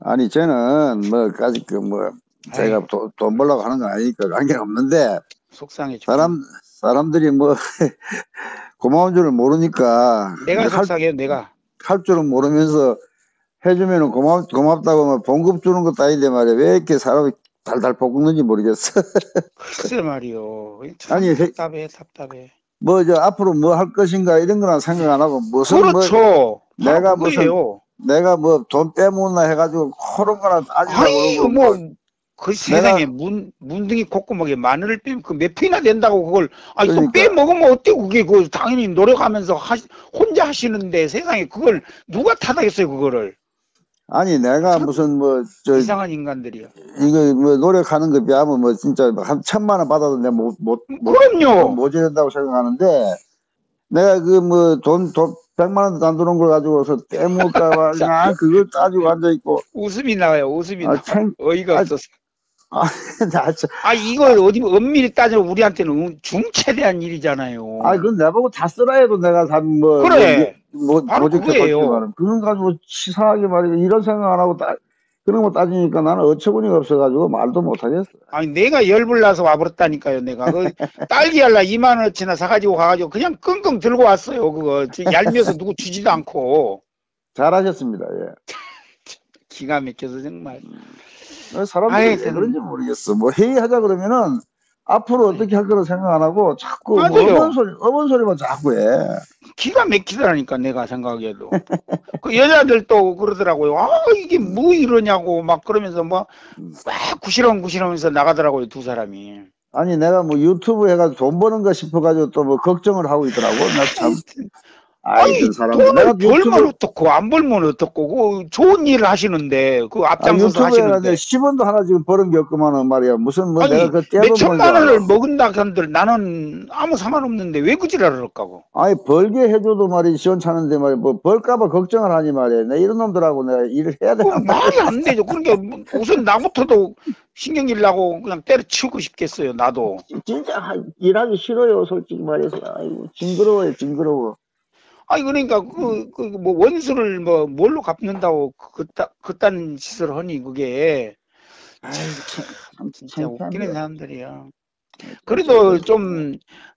아니 저는 뭐까지 그 뭐 제가. 도- 돈 벌려고 하는 건 아니니까 관계는 없는데 속상해. 사람 사람들이 뭐 고마운 줄을 모르니까 내가 할, 속상해요. 내가. 할 줄은 모르면서 해주면은 고맙 고맙다고 뭐 봉급 주는 것도 아닌데 말이야 왜 이렇게 사람이 달달 볶는지 모르겠어. 글쎄 말이요. 참 아니, 해- 답답해, 답답해. 뭐 저 앞으로 뭐 할 것인가 이런 거나 생각 안 하고 무슨 뭐 그렇죠. 내가 바로 무슨. 내가 뭐돈 빼먹나 해가지고 그런 거나 따지려고 아니, 그러고 뭐, 그 내가- 세상에 문, 문둥이 콧구멍에 마늘을 빼면 그몇 푼이나 된다고 그걸, 아니, 또 그러니까. 빼먹으면 어때, 그게, 그, 당연히 노력하면서 하, 혼자 하시는데 세상에 그걸 누가 타다겠어요, 그거를. 아니 내가 참 무슨 뭐 저 이상한 인간들이요. 이거 뭐 노력하는 거 비하면 뭐 진짜 한 천만 원 받아도 내가 못못 그럼요. 모자란다고 생각하는데 내가 그 뭐 돈 돈 백만 원도 안 들어온 걸 가지고서 봐 그냥 그걸 따지고 앉아 있고 웃음이 나와요, 웃음이 아, 나와. 참, 어이가 아, 없어서. 나 참, 아, 이거 어디, 엄밀히 따지면 우리한테는 중체대한 일이잖아요. 아 그건 내보고 다 쓰라 해도 내가 다뭐 그래. 뭐, 바로 그거예요. 그런 가지고 치사하게 말이야 이런 생각 안 하고 따, 그런 거 따지니까 나는 어처구니가 없어가지고 말도 못 하겠어. 아니 내가 열불 나서 와버렸다니까요 내가 그 딸기 할라 2만 원어치나 사가지고 가가지고 그냥 끙끙 들고 왔어요 그거 저 얄미워서 누구 주지도 않고 잘하셨습니다. 예. 기가 막혀서 정말 사람들이 아이, 왜 참. 그런지 모르겠어. 뭐 회의하자 그러면은 앞으로 어떻게 할 거라 생각 안 하고 자꾸 뭐 맞아요. 어번 소리, 어번 소리만 자꾸 해. 기가 막히더라니까 내가 생각해도 그 여자들 또 그러더라고요 아 이게 뭐 이러냐고 막 그러면서 뭐막 구시렁 구시렁하면서 나가더라고요 두 사람이 아니 내가 뭐 유튜브 해가지고 돈 버는가 싶어가지고 또 뭐 걱정을 하고 있더라고. 나 참. 아니 그 사람 내가 돈을 벌면 어떻고 안 벌면 어떻고 그 좋은 일을 하시는데 그 아, 앞장서서 유튜브에 하시는데 가서 10원도 하나 지금 버는 게 없구만은 말이야. 무슨 뭐 아니, 내가 그 떼돈 몇 천만 원을. 먹은다 한들 나는 아무 상관없는데 왜 그 지랄을 할까고? 아니 벌게 해줘도 말이 시원찮은데 말이야. 뭐 벌까봐 걱정을 하니 말이야. 내 이런 놈들하고 내가 일을 해야 돼. 그 말이 안 되죠. 그러니까 뭐 우선 나부터도 신경질 나고 그냥 때려치우고 싶겠어요. 나도. 진짜 하- 일하기 싫어요. 솔직히 말해서. 아이고 징그러워요. 징그러워. 아니 그러니까 그 그 뭐 원수를 뭐 뭘로 갚는다고 그따 그딴 짓을 하니 그게 참, 진짜. 웃기는 사람들이야. 그래도 좀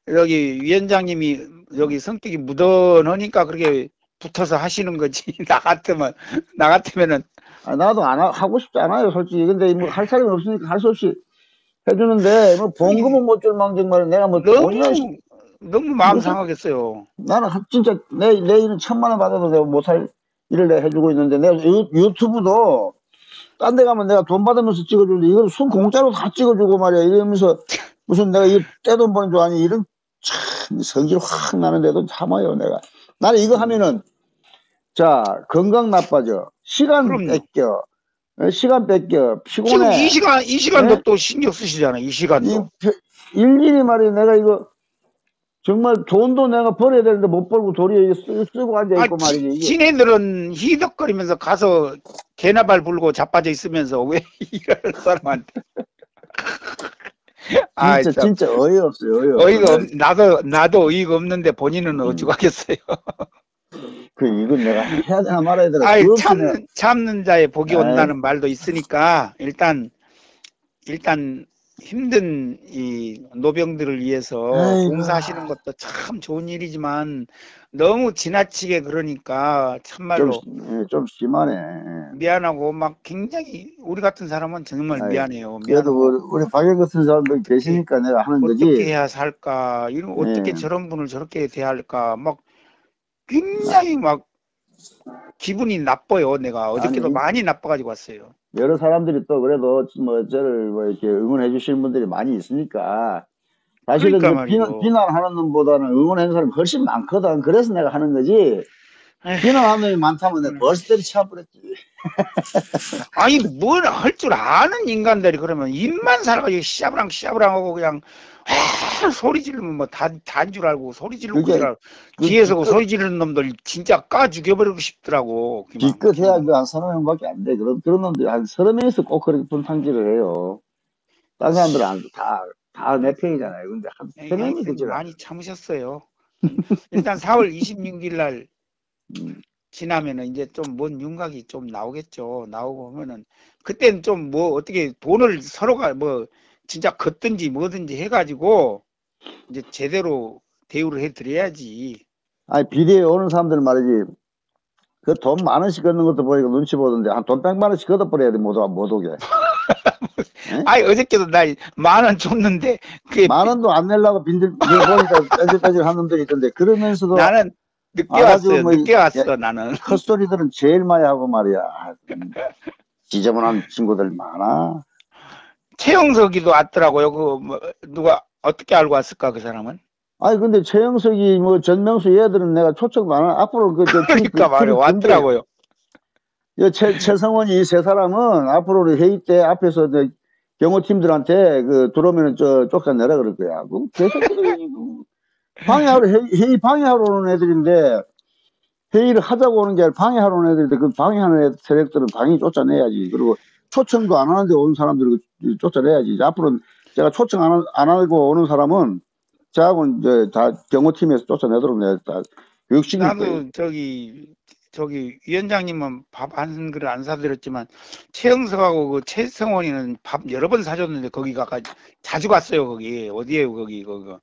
여기 위원장님이 여기 성격이 무던하니까 그렇게 붙어서 하시는 거지. 나 같으면 나 같으면은 아, 나도 안 하, 고 싶지 않아요, 솔직히. 근데 뭐 할 사람이 없으니까 할 수 없이 해주는데, 뭐 봉급은 못 줄 망정 말이야. 내가 뭐 너무 너무 마음 무슨- 상하겠어요. 나는 하- 진짜 내, 내 일은 천만 원 받아도 내가 못할 일을 내가 해주고 있는데, 내가 유, 유튜브도 딴 데 가면 내가 돈 받으면서 찍어주는데, 이걸 순 공짜로 다 찍어주고 말이야. 이러면서 무슨 내가 이 떼돈 버는 줄 아니, 이런 참 성질 확 나는데도 참아요, 내가. 나는 이거 하면은, 자, 건강 나빠져. 시간 그럼요. 뺏겨. 어, 시간 뺏겨. 지금 피곤해. 이 시간 이 시간도 네? 또 신경 쓰시잖아요. 이이 시간도. 펴- 일일이 말이야. 내가 이거 정말 돈도 내가 벌어야 되는데 못 벌고 도리어 쓰, 쓰고 앉아 아, 있고 말이지. 이게. 지네들은 희덕거리면서 가서 개나발 불고 자빠져 있으면서 왜 이럴 사람한테. 아, 진짜 참. 진짜 어이없어요. 어이없어. 어이가 없, 나도 나도 어이가 없는데 본인은 음. 어쩌겠어요. 그 이건 내가 해야 되나 말아야 되나. 내가- 참는 참는 자의 복이 아이. 온다는 말도 있으니까 일단 일단 힘든 이 노병들을 위해서 아이고. 봉사하시는 것도 참 좋은 일이지만 너무 지나치게 그러니까 참말로 좀, 예, 좀 심하네. 예. 미안하고 막 굉장히 우리 같은 사람은 정말 아이, 미안해요. 그래도 미안하고 우리, 우리 박영 같은 사람들 계시니까 내가 하는 어떻게 거지. 해야 살까? 이런 어떻게 예. 저런 분을 저렇게 대할까? 막 굉장히 막 기분이 나빠요. 내가 어저께도 아니, 많이 나빠가지고 왔어요. 여러 사람들이 또 그래도 뭐 저를 뭐 이렇게 응원해 주시는 분들이 많이 있으니까 사실은 그러니까 비난. 비난하는 놈보다는 응원하는 사람이 훨씬 많거든. 그래서 내가 하는 거지. 비난하는 놈이 많다면 내가 벌써 때려치워버렸지. 아니 뭘 할 줄 아는 인간들이 그러면 입만 살아가지고 씨아브랑 씨아브랑 하고 그냥 아, 소리 지르면 뭐다다인 줄 알고 소리 지르고 그게- 그지랄 그- 뒤에서 그 그- 소리 지르는 놈들 진짜 까 죽여버리고 싶더라고. 기껏해야 그 한 서너 명밖에 안 돼. 그런, 그런 놈들이 한 서너 명에서 꼭 그렇게 분탕질을 해요. 딴 사람들은 안, 다, 다 내 편이잖아요. 근데 한 에이, 세 명이 그질 많이 참으셨어요. 일단 4월 26일 날 음. 지나면은 이제 좀 뭔 윤곽이 좀 나오겠죠. 나오고 하면은 그때는 좀 뭐 어떻게 돈을 서로가 뭐 진짜 걷든지 뭐든지 해가지고 이제 제대로 대우를 해드려야지. 아니 비대에 오는 사람들 말이지 그 돈 만 원씩 걷는 것도 보니까 눈치 보던데 한 돈 백만 원씩 걷어버려야 돼못 못 오게 아니 어저께도 나 만 원 줬는데 그게 만 원도 안 내려고 빈들 빈들 보니까 뺀질뺀질 한 놈들이 있던데 그러면서도 나는 늦게 왔어요. 뭐 늦게 이- 왔어 나는. 헛소리들은 제일 많이 하고 말이야 지저분한 친구들 많아 최영석이도 왔더라고요. 그 뭐, 누가 어떻게 알고 왔을까 그 사람은? 아니 근데 최영석이 뭐 전명수 얘들은 내가 안 하. 앞으로 그, 저, 그러니까 말이야 왔더라고요. 이 최, 최성원이 이 세 사람은 앞으로 회의 때 앞에서 저 경호팀들한테 그 들어오면은 저 쫓아내라 그럴 거야. 그 계속 그 방해하러 회의, 회의 방해하러 오는 애들인데 회의를 하자고 오는 게 아니라 방해하러 오는 애들인데 그 방해하는 애 세력들은 방해 쫓아내야지. 그리고 초청도 안 하는데 오는 사람들을 그 쫓아내야지. 이제 앞으로 제가 초청 안, 하- 안 하고 오는 사람은 저하고는 이제 다 경호팀에서 쫓아내도록 내가 다 교육시킬 거예요. 나도 저기 저기 위원장님은 밥 한 그릇 안 사드렸지만 최영석하고 그 최성원이는 밥 여러 번 사줬는데 거기 가가 자주 갔어요 거기 어디에요 거기 그거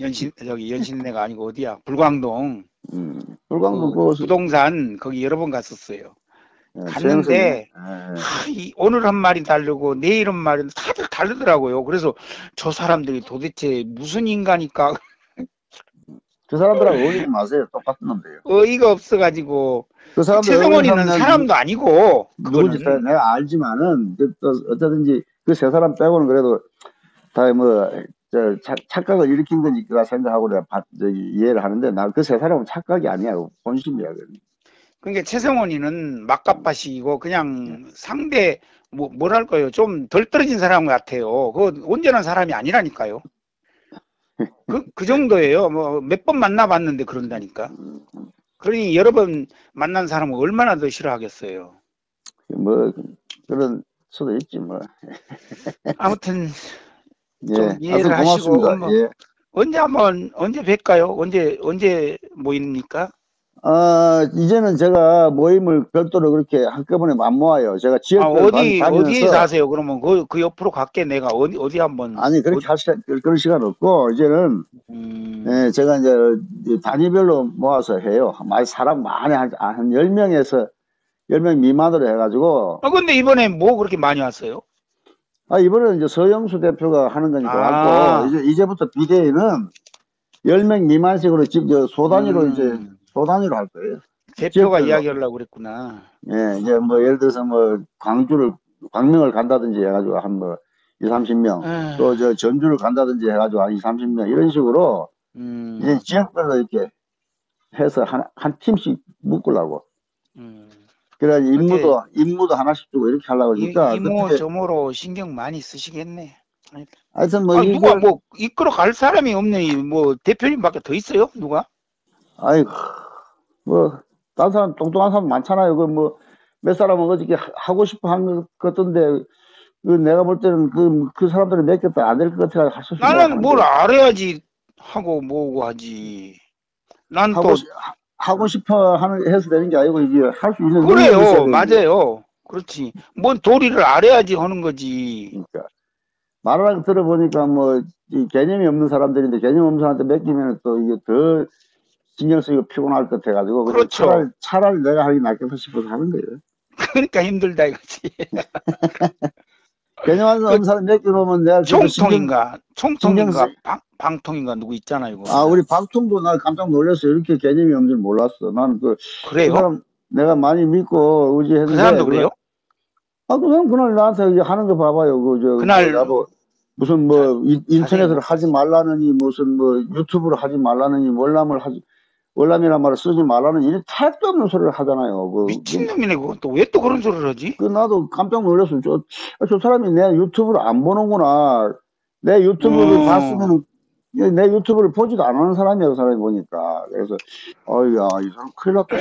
연신 저기 연신내가 아니고 어디야 불광동 음, 불광도 그 그, 부동산 거기 여러 번 갔었어요. 예, 갔는데. 예. 하, 이 오늘 한 말이 다르고 내일 한 말이 다들 다르더라고요. 그래서 저 사람들이 도대체 무슨 인간일까 그 사람들하고 어울리지 마세요. 똑같은 놈들이에요. 어이가 없어가지고 그 최성원이는 사람도 아니고 누군지 그거는 내가 알지만은 그또 어쩌든지 그 세 사람 빼고는 그래도 다 뭐 저 착각을 일으킨 거니까 생각하고 내가 바- 이해를 하는데 나 그 세 사람은 착각이 아니야 본심이야 그건. 그러니까 최성원이는 막갑밭이고 그냥 상대 뭐 뭐랄까요 좀 덜 떨어진 사람 같아요. 그 온전한 사람이 아니라니까요. 그, 그 정도예요. 뭐 몇 번 만나봤는데 그런다니까. 그러니 여러 번 만난 사람은 얼마나 더 싫어하겠어요. 뭐 그런 수도 있지 뭐. 아무튼 예, 좀 이해를 하여튼 하시고 고맙습니다. 뭐. 예. 언제 한번 언제 뵐까요? 언제 언제 모입니까? 아 이제는 제가 모임을 별도로 그렇게 한꺼번에 안 모아요. 제가 아, 지역별 어디 어디에 사세요? 그러면 그, 그 옆으로 갈게 내가 어디 어디 한번 아니 그렇게 할 시, 그럴 시간 없고 이제는 음, 예, 제가 이제 이 단위별로 모아서 해요. 많이 사람 많이 한, 한 10명에서 10명 미만으로 해가지고, 아 근데 이번에 뭐 그렇게 많이 왔어요? 아, 이번에는 이제 서영수 대표가 하는 거니까 아. 이제, 이제부터 비대위는 10명 미만씩으로 집, 저, 소단위로 음, 이제, 소단위로 할 거예요. 대표가. 이야기하려고 그랬구나. 예, 이제 뭐, 예를 들어서 뭐, 광주를, 광명을 간다든지 해가지고 한 뭐, 2, 30명, 에휴, 또저 전주를 간다든지 해가지고 한 2, 30명, 이런 식으로 음, 이제 지역별로 이렇게 해서 한, 한 팀씩 묶으려고. 음. 그래 임무도 임무도 하나씩 주고 이렇게 하려고 이, 그러니까 이모 저모로 신경 많이 쓰시겠네. 하여튼 뭐 아, 이걸 누가 뭐 이끌어 갈 사람이 없네. 이뭐 대표님밖에 더 있어요? 누가? 아이고 뭐 다른 사람 뚱뚱한 사람 많잖아요 그 뭐 몇 사람은 어저께 하- 하고 싶어 한것 같던데 그 내가 볼 때는 그 그 사람들이 몇개 더 안 될 것 같아 할수 나는 뭘 알아야지 하고 뭐고 하지. 난또 하고 싶- 싶어 하는 해서 되는 게 아니고 이게 할 수 있는 그래요. 맞아요. 그렇지. 뭔 도리를 알아야지 하는 거지. 그러니까 말을 들어보니까 뭐이 개념이 없는 사람들인데 개념 없는 사람한테 맡기면 또 이게 더 신경 쓰이고 피곤할 것 같아가지고 그렇죠. 차라리, 차라리 내가 하기 낫겠다 싶어서 하는 거예요. 그러니까 힘들다 이거지. 개념 없는 사람 맡겨놓으면 내가 그래도 신경- 총통인가, 총통인가, 신경 방, 방통인가 누구 있잖아요. 이거. 아 우리 박통도 나 깜짝 놀랐어 이렇게 개념이 없는 줄 몰랐어. 나는 그, 그 그래요? 사람 내가 많이 믿고 의지했는데 그 사람도 그래요? 아그 사람 그날 나한테 이제 하는 거 봐봐요. 그저 그날- 나도 무슨 뭐 인- 인터넷으로 자세히 하지 말라느니 무슨 뭐 유튜브로 하지 말라느니 월남을 하지 월남이란 말을 쓰지 말라는 이 택도 없는 소리를 하잖아요. 그, 미친놈이네 그것도 왜 또 그런 소리를 하지? 그 나도 깜짝 놀랐어. 저, 저 사람이 내 유튜브를 안 보는구나. 내 유튜브를 음. 봤으면 내 유튜브를 보지도 안 하는 사람이야, 그 사람이 보니까. 그래서, 어이야, 이 사람 큰일 났다.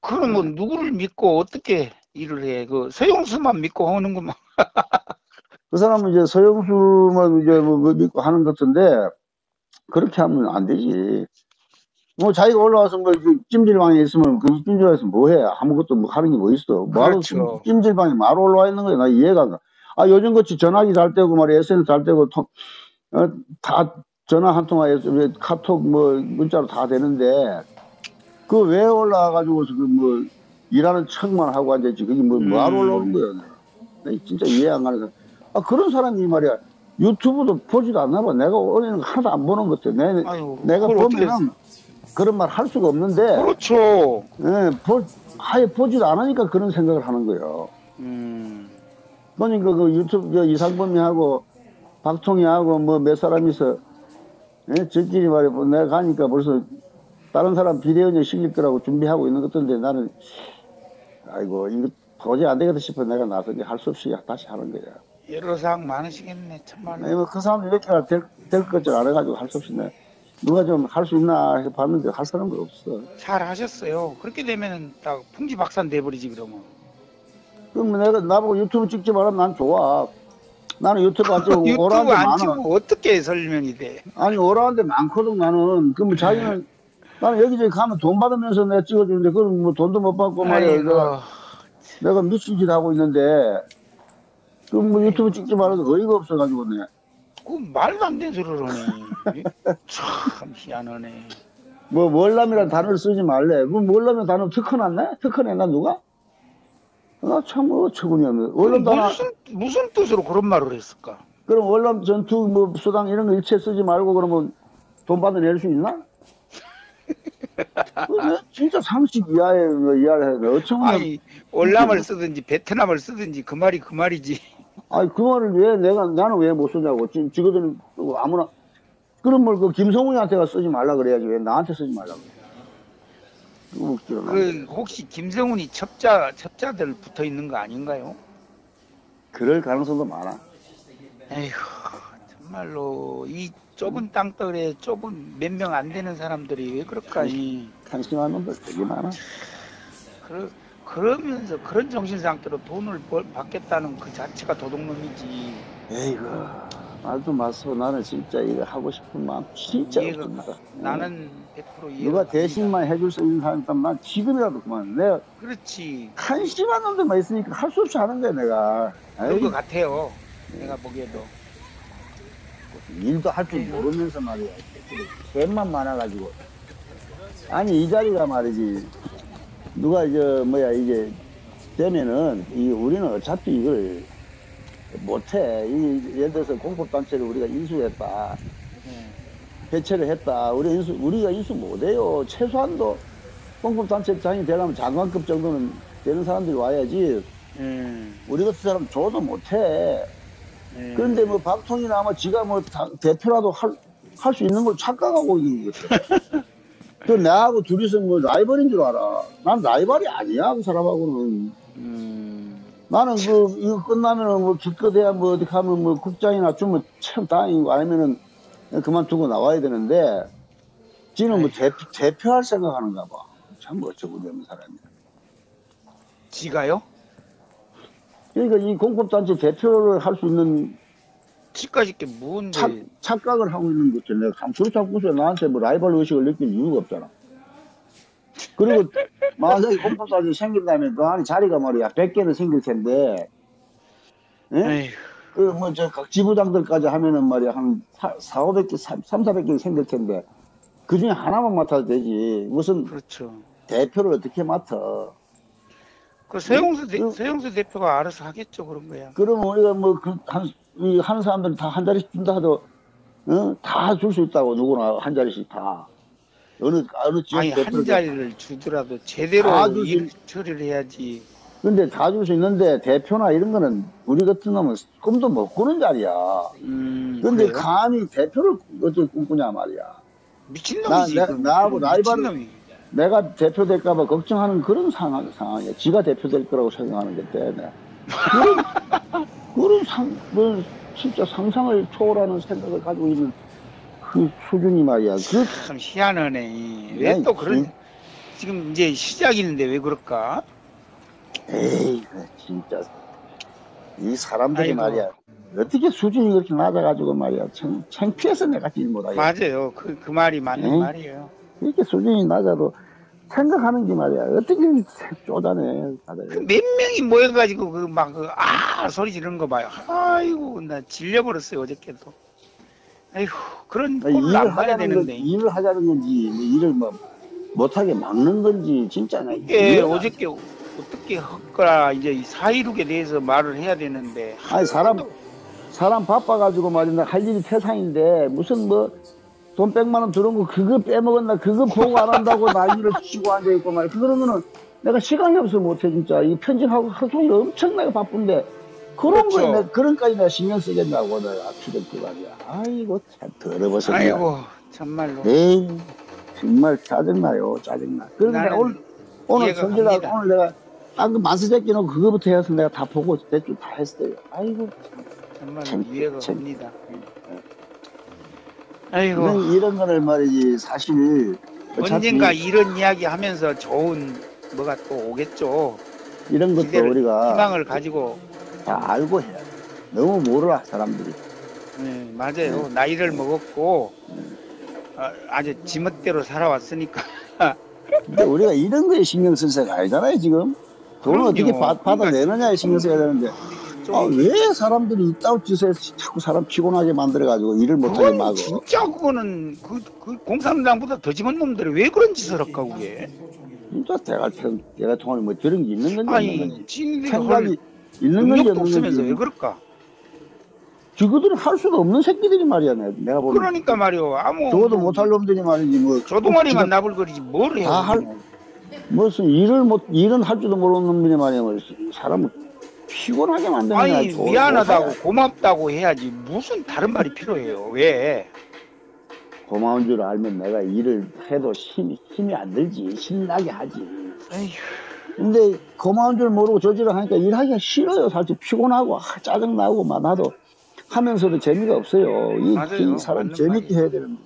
그럼 뭐 누구를 믿고 어떻게 일을 해? 그 서영수만 믿고 하는구만. 그 사람은 이제 서영수만 이제 뭐, 뭐 믿고 하는 것 같은데, 그렇게 하면 안 되지. 뭐 자기가 올라와서 뭐그 찜질방에 있으면 그 찜질방에서 뭐 해? 아무것도 뭐 하는 게 뭐 있어? 뭐하러 그렇죠. 찜질방에 말로 올라와 있는 거야? 나 이해가 안 가. 아 요즘 같이 전화기 잘 되고 말이야 SNS 잘 되고 통, 어, 다 전화 한 통화해서 왜 카톡 뭐 문자로 다 되는데 그 왜 올라와가지고서 그 뭐 일하는 척만 하고 앉아있지 그게 뭐 뭐하러 음. 올라오는 거야? 나 진짜 이해 안 가는 거야. 아 그런 사람이 말이야 유튜브도 보지도 않나 봐. 내가 올리는 거 하나도 안 보는 것 같아. 내, 아유, 내가 보면은 그런 말 할 수가 없는데 그렇죠. 예, 보, 아예 보지도 않으니까 그런 생각을 하는 거예요. 음. 그러니까 그 유튜브 저 이상범이하고 박통희하고 뭐 몇 사람이서 예, 저끼리 말이야 뭐 내가 가니까 벌써 다른 사람 비대위원회 실릴 거라고 준비하고 있는 것던데 나는 아이고 이거 도저히 안 되겠다 싶어 내가 나서 할 수 없이 다시 하는 거야. 여러 사항 많으시겠네 참말로. 아니 뭐그 사람 이렇게 될, 될 것줄 알아가지고 할 수 없이 내 누가 좀 할 수 있나 해서 봤는데 할 사람도 없어. 잘 하셨어요. 그렇게 되면은 딱 풍지 박산 돼버리지 그러면. 그럼 내가 나보고 유튜브 찍지 말라면 난 좋아. 나는 유튜브 안 찍고 유튜브 오라는데 안 많아. 어떻게 설명이 돼? 아니 오라는데 많거든 나는. 그럼 자기는 나는 여기저기 가면 돈 받으면서 내가 찍어주는데 그럼 뭐 돈도 못 받고 말이야. 아이고, 내가, 내가 미친 짓 하고 있는데 그럼 뭐 유튜브 찍지 말아도 어이가 없어가지고 내. 그 말도 안 되는 소리를 하네. 참 희한하네. 뭐 월남이라는 단어를 쓰지 말래. 뭐 월남이라는 단어 특허났네? 특허냈나 누가? 나참 어처구니 없네. 월남 단어 무슨 무슨 뜻으로 그런 말을 했을까? 그럼 월남 전투 뭐 수당 이런 거 일체 쓰지 말고 그러면 돈 받아 낼 수 있나? 진짜 상식 이하에 뭐 이하를 돼. 어처구니 없 아니 월남을 쓰든지 베트남을 쓰든지 그 말이 그 말이지. 아니 그 말을 왜 내가 나는 왜 못 쓰냐고. 지- 지그들 아무나. 그런 걸 그 김성훈이한테가 쓰지 말라 그래야지. 왜 나한테 쓰지 말라 그래. 그 혹시 김성훈이 첩자 첩자들 붙어 있는 거 아닌가요? 그럴 가능성도 많아. 에휴 정말로. 이 좁은 땅덩어리에 좁은 몇 명 안 되는 사람들이 왜 그럴까? 이. 한심한 놈들 되게 많아. 그러, 그러면서 그런 정신 상태로 돈을 벌, 받겠다는 그 자체가 도둑놈이지. 에이구 말도 마서 나는 진짜 이거 하고 싶은 마음 진짜 이해가 없습니다 나는 100% 이해가 누가 갑니다. 대신만 해줄 수 있는 사람 있다면 난 지금이라도 그만 내가 그렇지. 한심한 놈들만 있으니까 할 수 없이 하는 거야 내가 그런 것 같아요. 내가 보기에도. 일도 할 줄 모르면서 말이야. 돈만 많아가지고. 아니, 이 자리가 말이지. 누가, 저, 뭐야, 이게, 되면은, 이, 우리는 어차피 이걸 못해. 이, 예를 들어서 공법단체를 우리가 인수했다. 예. 개최를 했다. 우리 인수, 우리가 인수 못해요. 최소한도 공법단체장이 되려면 장관급 정도는 되는 사람들이 와야지. 음, 우리 같은 사람 줘도 못해. 음. 그런데 뭐 박통이나 아마 지가 뭐 다- 대표라도 할, 할 수 있는 걸 착각하고 있는 거죠. 그 나하고 둘이서 뭐 라이벌인 줄 알아. 난 라이벌이 아니야, 그 사람하고는. 음, 나는 그, 이거 끝나면은 뭐 기껏해야 뭐 어디 가면 뭐 국장이나 주면 참 다행이고 아니면은 그만두고 나와야 되는데, 지는 뭐 대표, 대표할 생각하는가 봐. 참 어처구니 없는 사람이야. 지가요? 그러니까 이 공법단체 대표를 할 수 있는 지까지 게 뭔데? 착, 착각을 하고 있는 거죠. 내가 참 그렇게 하고서 나한테 뭐 라이벌 의식을 느낄 이유가 없잖아. 그리고 만약에 공법단체 생긴다면 그 안에 자리가 말이야 100개는 생길 텐데 예? 에휴, 그뭐저 각 지부장들까지 하면은 말이야 한 4, 500개, 3, 400개 생길 텐데 그 중에 하나만 맡아도 되지. 무슨 그렇죠. 대표를 어떻게 맡아. 그 서영수 대, 그- 서영수 대표가 알아서 하겠죠 그런 거야. 그러면 우리가 뭐, 그, 한, 이 하는 사람들 다한 자리씩 준다 하도, 어? 다 줄 수 있다고, 누구나 한 자리씩 다. 어느, 어느 지역 아니 한. 자리를 주더라도 제대로. 일 처리를 해야지. 근데 다 줄 수 있는데, 대표나 이런 거는 우리 같은 놈은 꿈도 못 꾸는 자리야. 음, 근데 그래요? 감히 대표를 어떻게 꿈꾸냐 말이야. 미친놈이지. 나- 그- 나하고 그 라이벌- 미친놈이. 내가 대표 될까봐 걱정하는 그런 상황, 상황이야. 지가 대표 될 거라고 생각하는 게 때문에. 상, 그런 진짜 상상을 초월하는 생각을 가지고 있는 그 수준이 말이야. 그, 참 희한하네. 왜 또 그런 진- 지금 이제 시작인데 왜 그럴까? 에이, 그 진짜. 이 사람들이 아이고. 말이야. 어떻게 수준이 그렇게 낮아가지고 말이야. 참, 창피해서 내가 일 못하겠어. 맞아요. 그, 그 말이 맞는 응? 말이에요. 이렇게 수준이 낮아도 생각하는 게 말이야. 어떻게 쪼잔해, 다들. 그 몇 명이 모여가지고 그 막 그 아 소리 지르는 거 봐요. 아이고 나 질려버렸어요 어저께도. 아이고 그런 꼴을 일을 안 봐야 하자는 건, 되는데 일을 하자는 건지, 뭐 일을 뭐, 못하게 막는 건지, 진짜 나. 안 어저께 어떻게 할거라 이제 이 사이룩에 대해서 말을 해야 되는데 아니 사람 사람 바빠가지고 말이야 할 일이 세상인데 무슨 뭐 돈 백만 원 들어온 거 그거 빼먹었나 그거 보고 안 한다고 난리를 치고 앉아 있고 말이야 그러면은 내가 시간이 없어 못해 진짜 이 편집하고 종일 엄청나게 바쁜데 그런 그렇죠. 거에 내가 그런까지 내가 신경 쓰겠다고 내가 주ด็그 말이야 아이고 참 더러워서. 아이고 참말로 에이 정말 짜증나요 짜증나 나는 오늘 오늘 갑니다. 오늘 내가 방금 만수제끼 놓고 그거부터 해서 내가 다 보고 대충 다 했어요 아이고 정말 참, 이해가 참. 갑니다. 아이고 이런, 이런 거를 말이지 사실 언젠가 이런 이야기 하면서 좋은 뭐가 또 오겠죠. 이런 것도 기대를, 우리가 희망을 가지고 다 알고 해야 돼. 너무 모르라 사람들이. 네, 맞아요. 나이를 먹었고 아, 아주 지멋대로 살아왔으니까 근데 우리가 이런 거에 신경 쓸 새가 아니잖아요 지금. 돈을 그럼요. 어떻게 받, 받아내느냐에 신경 써야 되는데 좀 아, 왜 사람들이 이따위 짓에 자꾸 사람 피곤하게 만들어가지고 일을 못하게 막어. 진짜 그거는 그, 그 공산당보다 더 지은 놈들이 왜 그런 짓을 할까 그게? 진짜 대가 대가 통을 뭐 저런 게 있는 건지 없는 아니 건지 지들이 생각이 할 있는 건지 없는 없으면서 왜 건지 그럴까? 저거들은 할 수도 없는 새끼들이 말이야 내- 내가 보면 그러니까 말이요. 아무 적어도 못할 놈들이 말이지 뭐 조동아리만 나불거리지 뭘 해요? 다 할, 무슨 일을 못, 일은 할 줄도 모르는 놈들이 말이야. 뭐 사람을 피곤하게 만드는 아니 거 미안하다고 고맙다고 해야지 무슨 다른 말이 필요해요? 왜? 고마운 줄 알면 내가 일을 해도 힘이, 힘이 안 들지. 신나게 하지. 에휴, 근데 고마운 줄 모르고 저지를 하니까 일하기가 싫어요. 사실 피곤하고, 아, 짜증나고, 막 나도 하면서도 재미가 없어요. 이, 맞아요. 이 사람 재밌게 해야 되는데.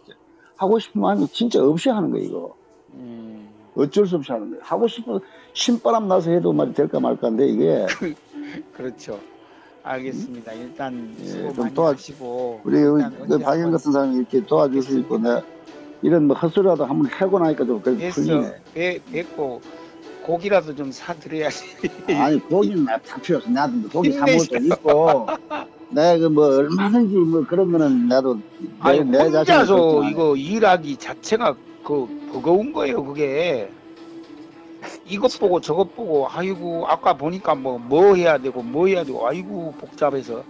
하고 싶은 마음이 진짜 없이 하는 거야, 이거. 음, 어쩔 수 없이 하는 거야. 하고 싶은 신바람 나서 해도 말이 될까 말까인데, 이게. 그렇죠. 알겠습니다. 일단 예, 수고 좀 많이 도와- 하시고 우리 그 박영 같은 사람이 이렇게 도와줄 수 있고 내가 이런 뭐 헛소리라도 한번 하고 나니까 좀 그래도 풀리네. 뵈- 뵙고 고기라도 좀 사드려야지. 아니 고기는 나다 필요 없어. 나도 뭐 고기 사 먹을 돈. 있고 내가 그 뭐 얼마든지 뭐 그런 거는 나도 아니 내, 내 자신을 혼자서. 이거 일하기 자체가 그 버거운 거예요 그게 이것 보고 저것 보고 아이고 아까 보니까 뭐뭐 해야 되고 뭐 해야 되고 아이고 복잡해서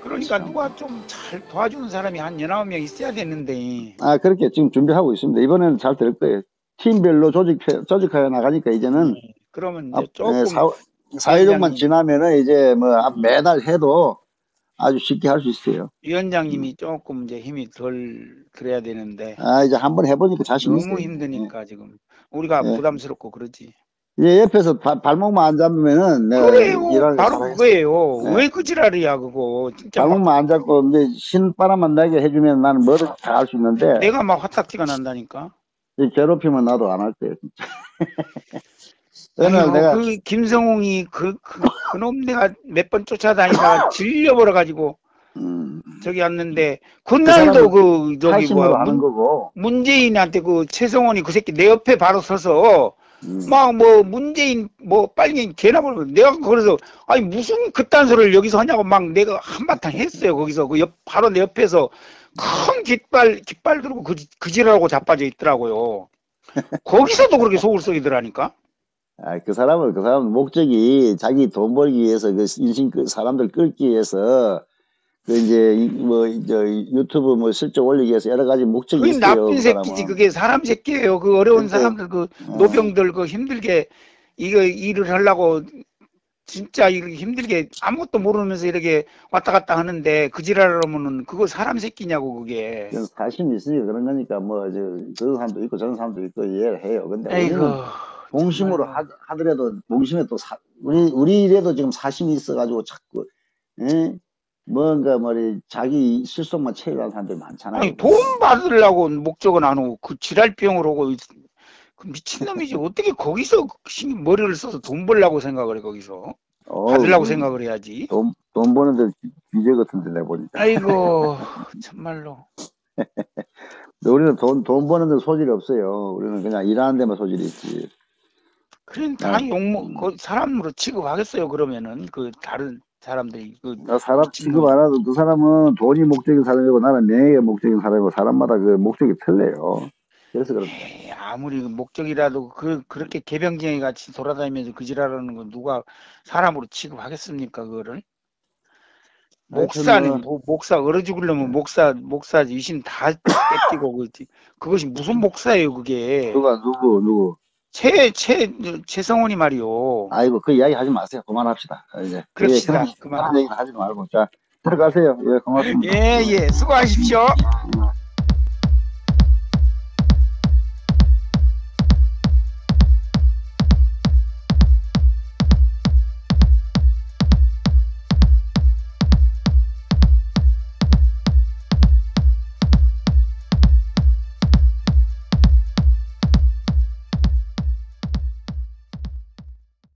그러니까 참. 누가 좀 잘 도와주는 사람이 한 여러 명 있어야 되는데 아 그렇게 지금 준비하고 있습니다. 이번에는 잘 될 거예요. 팀별로 조직 조직하여 나가니까 이제는 그러면 앞, 이제 조금 네, 사, 사회력만 위원장님. 지나면은 이제 뭐 매달 해도 아주 쉽게 할 수 있어요. 위원장님이 조금 이제 힘이 덜 그래야 되는데 아 이제 한번 해보니까 자신 있어요. 너무 힘드니까 지금 우리가 네. 부담스럽고 그러지. 이제 옆에서 발, 발목만 안 잡으면은 내가 그래요. 바로. 그거예요. 네. 왜그 지랄이야 그거. 진짜 막 발목만 안 잡고 이제 신바람만 나게 해주면 나는 뭐든 다 할 수 있는데 내가 막 화딱지가 난다니까. 이 괴롭히면 나도 안 할 거예요. 진짜. 어느 날 아이고, 내가 그 김성웅이 그, 그, 그놈 내가 몇 번 쫓아다니다가 질려버려 가지고 음, 저기 왔는데 그날도 사람은 그 저기 뭐야 문, 거고. 문재인한테 그 최성원이 그 새끼 내 옆에 바로 서서 음, 막뭐 문재인 뭐 빨리 개나 버려 내가 그래서 아니 무슨 그딴 소리를 여기서 하냐고 막 내가 한바탕 했어요 거기서. 그 옆 바로 내 옆에서 큰 깃발 깃발 들고 그, 그지라고 자빠져 있더라고요. 거기서도 그렇게 속을 썩이더라니까 아, 그 사람은 그 사람 목적이 자기 돈 벌기 위해서 그 인신 그 사람들 끌기 위해서 그 이제 이- 뭐저 유튜브 뭐 실적 올리기 위해서 여러 가지 목적이 그게 있어요. 나쁜 그 새끼지. 그게 사람 새끼예요 그 어려운 근데- 사람들 그 어. 노병들 그 힘들게 이거 일을 하려고 진짜 이렇게 힘들게 아무것도 모르면서 이렇게 왔다 갔다 하는데 그 지랄하면은 그거 사람 새끼냐고 그게 사심이 있으니까 그런 거니까 뭐저 그런 사람도 있고 저런 사람도 있고 이해를 해요. 근데 우리는 에이구 봉심으로 정말. 하, 하더라도 봉심에 또 사, 우리 우리 일에도 지금 사심이 있어가지고 자꾸 예? 뭔가 뭐리 자기 실속만 채우려는 사람들이 많잖아요. 아니 돈 받으려고 목적은 안 오고 그 지랄병을 오고 그 미친놈이지 어떻게 거기서 신- 머리를 써서 돈 벌려고 생각을 해 거기서 어, 받으려고 그 생각을 해야지 돈, 돈 버는데 비제 같은 데 내보니까. 아이고 참말로 우리는 돈, 돈 버는 데 소질이 없어요. 우리는 그냥 일하는 데만 소질이 있지. 그럼 아, 다 욕먹 그 사람으로 취급하겠어요 그러면은? 그 다른 사람들이 그나 사람 취급 안 하도 그 사람은 돈이 목적인 사람이고 나는 명예가 목적인 사람이고 사람마다 그 목적이 틀려요. 그래서 그렇다. 에이, 아무리 그 목적이라도 그 그렇게 개병쟁이 같이 돌아다니면서 그 지랄하는 건 누가 사람으로 취급하겠습니까 그거를? 목사는 뭐, 목사 얼어 죽으려면 목사 목사 위신 다 뺏기고 그지. 그것이 무슨 목사예요 그게? 누가 누구 누구. 최 최 최성원이 말이요 아이고 그 이야기 하지 마세요. 그만합시다. 이제 그럽시다. 예, 그만. 얘기 하지 말고 자 들어가세요. 예 고맙습니다. 예 예 수고하십시오.